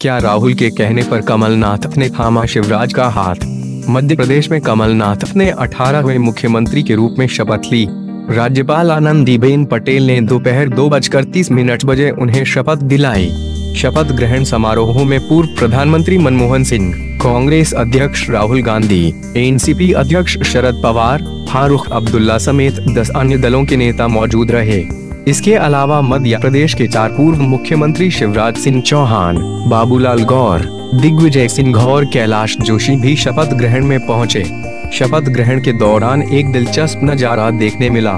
क्या राहुल के कहने पर कमलनाथ ने थामा शिवराज का हाथ? मध्य प्रदेश में कमलनाथ ने 18वें मुख्यमंत्री के रूप में शपथ ली। राज्यपाल आनंदीबेन पटेल ने दोपहर दो बजकर तीस मिनट बजे उन्हें शपथ दिलाई। शपथ ग्रहण समारोह में पूर्व प्रधानमंत्री मनमोहन सिंह, कांग्रेस अध्यक्ष राहुल गांधी, एनसीपी अध्यक्ष शरद पवार फारूक अब्दुल्ला समेत दस अन्य दलों के नेता मौजूद रहे। इसके अलावा मध्य प्रदेश के चार पूर्व मुख्यमंत्री शिवराज सिंह चौहान, बाबूलाल गौर, दिग्विजय सिंह और कैलाश जोशी भी शपथ ग्रहण में पहुँचे। शपथ ग्रहण के दौरान एक दिलचस्प नज़ारा देखने मिला।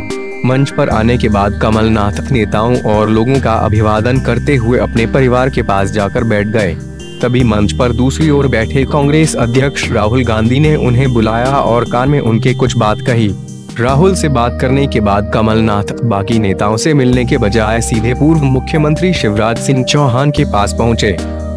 मंच पर आने के बाद कमलनाथ नेताओं और लोगों का अभिवादन करते हुए अपने परिवार के पास जाकर बैठ गए। तभी मंच पर दूसरी ओर बैठे कांग्रेस अध्यक्ष राहुल गांधी ने उन्हें बुलाया और कान में उनके कुछ बात कही। राहुल से बात करने के बाद कमलनाथ बाकी नेताओं से मिलने के बजाय सीधे पूर्व मुख्यमंत्री शिवराज सिंह चौहान के पास पहुँचे।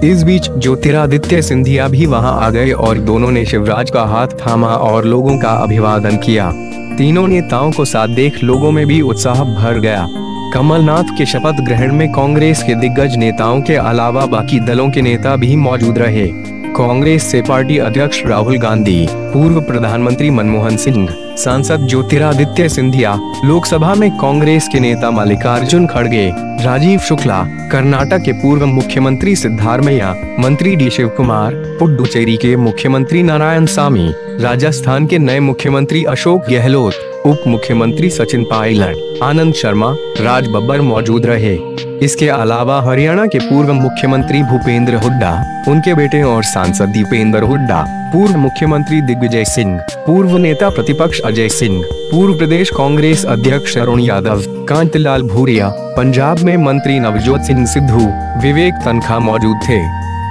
इस बीच ज्योतिरादित्य सिंधिया भी वहाँ आ गए और दोनों ने शिवराज का हाथ थामा और लोगों का अभिवादन किया। तीनों नेताओं को साथ देख लोगों में भी उत्साह भर गया। कमलनाथ के शपथ ग्रहण में कांग्रेस के दिग्गज नेताओं के अलावा बाकी दलों के नेता भी मौजूद रहे। कांग्रेस से पार्टी अध्यक्ष राहुल गांधी, पूर्व प्रधानमंत्री मनमोहन सिंह, सांसद ज्योतिरादित्य सिंधिया, लोकसभा में कांग्रेस के नेता मल्लिकार्जुन खड़गे, राजीव शुक्ला, कर्नाटक के पूर्व मुख्यमंत्री सिद्धारमैया, मंत्री डी शिव कुमार पुडुचेरी के मुख्यमंत्री नारायण सामी, राजस्थान के नए मुख्यमंत्री अशोक गहलोत। उप मुख्यमंत्री सचिन पायलट, आनंद शर्मा, राज बब्बर मौजूद रहे। इसके अलावा हरियाणा के पूर्व मुख्यमंत्री भूपेंद्र हुड्डा, उनके बेटे और सांसद दीपेंद्र हुड्डा, पूर्व मुख्यमंत्री दिग्विजय सिंह, पूर्व नेता प्रतिपक्ष अजय सिंह, पूर्व प्रदेश कांग्रेस अध्यक्ष अरुण यादव, कांतिलाल भूरिया, पंजाब में मंत्री नवजोत सिंह सिद्धू, विवेक तनखा मौजूद थे।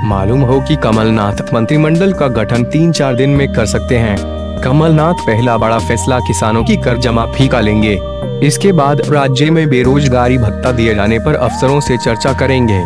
मालूम हो कि कमलनाथ मंत्रिमंडल का गठन तीन चार दिन में कर सकते हैं। कमलनाथ पहला बड़ा फैसला किसानों की कर जमा फीका लेंगे। इसके बाद राज्य में बेरोजगारी भत्ता दिए जाने पर अफसरों से चर्चा करेंगे।